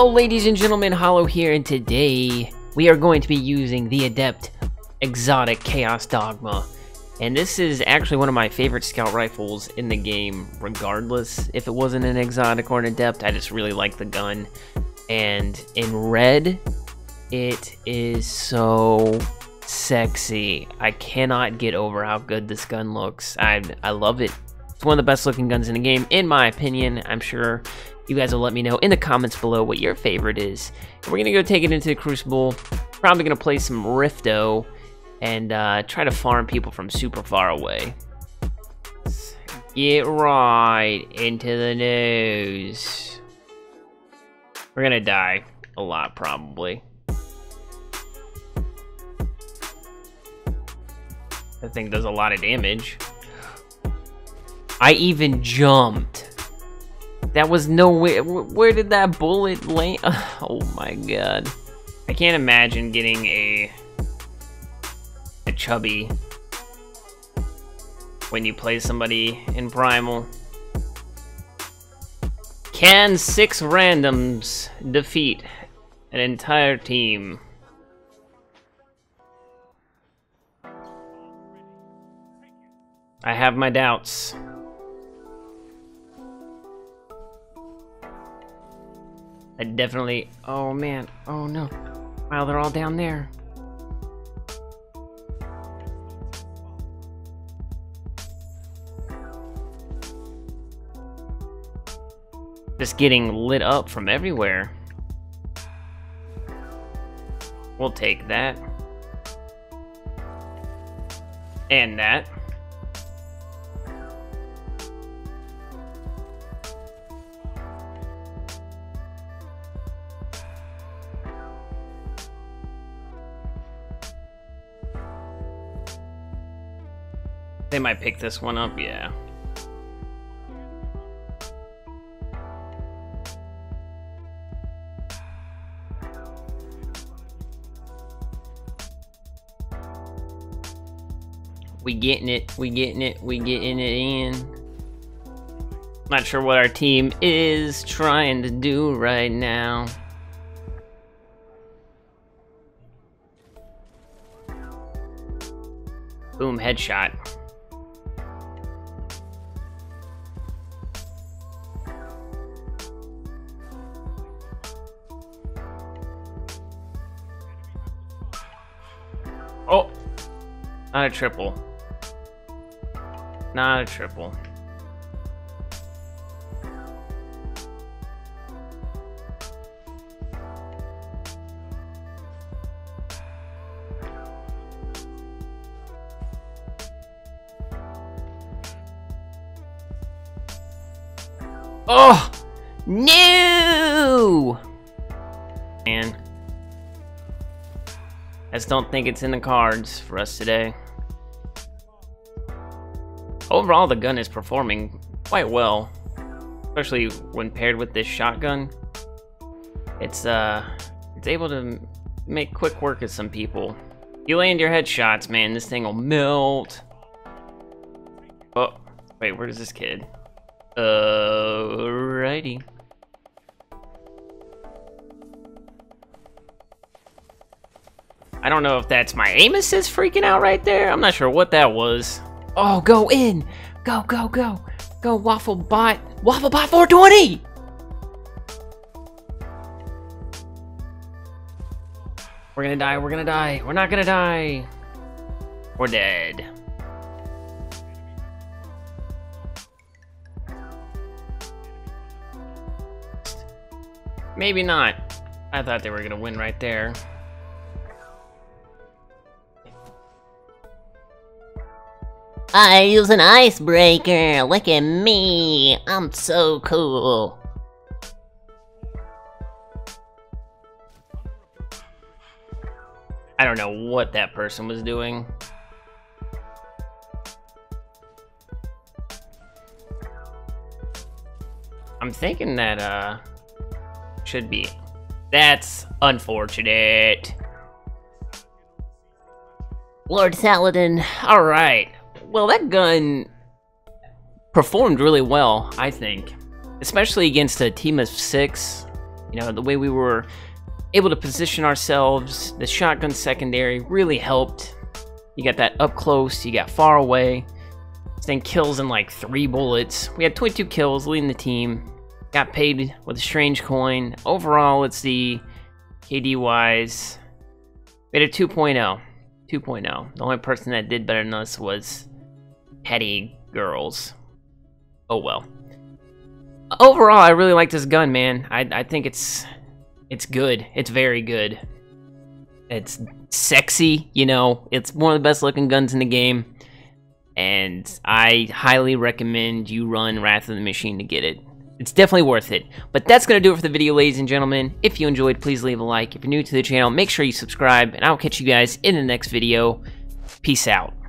Hello ladies and gentlemen, Hollow here, and today we are going to be using the Adept Exotic Chaos Dogma. And this is actually one of my favorite scout rifles in the game, regardless if it wasn't an exotic or an adept, I just really like the gun. And in red, it is so sexy. I cannot get over how good this gun looks. I, I love it. It's one of the best looking guns in the game, in my opinion. I'm sure you guys will let me know in the comments below what your favorite is. We're gonna go take it into the Crucible. Probably gonna play some Rifto and uh, try to farm people from super far away. Get right into the news. We're gonna die a lot, probably. That thing does a lot of damage. I even jumped. That was no way. Where did that bullet land? Oh my god. I can't imagine getting a a chubby when you play somebody in Primal. Can six randoms defeat an entire team? I have my doubts. I definitely... Oh, man. Oh, no. Wow, they're all down there. Just getting lit up from everywhere. We'll take that. And that. They might pick this one up, yeah. We getting it, we getting it, we getting it in. Not sure what our team is trying to do right now. Boom, headshot. Not a triple. Not a triple. Oh! No! Man. I just don't think it's in the cards for us today. Overall, the gun is performing quite well, especially when paired with this shotgun. It's uh, it's able to make quick work of some people. You land your headshots, man, this thing will melt. Oh, wait, where's this kid? Alrighty. I don't know if that's my aim assist freaking out right there. I'm not sure what that was. Oh, go in. Go, go, go. Go, Waffle Bot. Waffle Bot 420! We're gonna die, we're gonna die. We're not gonna die. We're dead. Maybe not. I thought they were gonna win right there. I use an icebreaker. Look at me. I'm so cool. I don't know what that person was doing. I'm thinking that, uh, should be. That's unfortunate. Lord Saladin. Alright. Well, that gun performed really well, I think. Especially against a team of six. You know, the way we were able to position ourselves, the shotgun secondary really helped. You got that up close, you got far away. Then kills in like three bullets. We had 22 kills, leading the team. Got paid with a strange coin. Overall, let's see. KD wise, made a 2.0. 2.0. The only person that did better than us was Petty Girls. Oh well. Overall, I really like this gun, man. I, I think it's it's good. It's very good. It's sexy, you know. It's one of the best looking guns in the game. And I highly recommend you run Wrath of the Machine to get it. It's definitely worth it. But that's going to do it for the video, ladies and gentlemen. If you enjoyed, please leave a like. If you're new to the channel, make sure you subscribe. And I'll catch you guys in the next video. Peace out.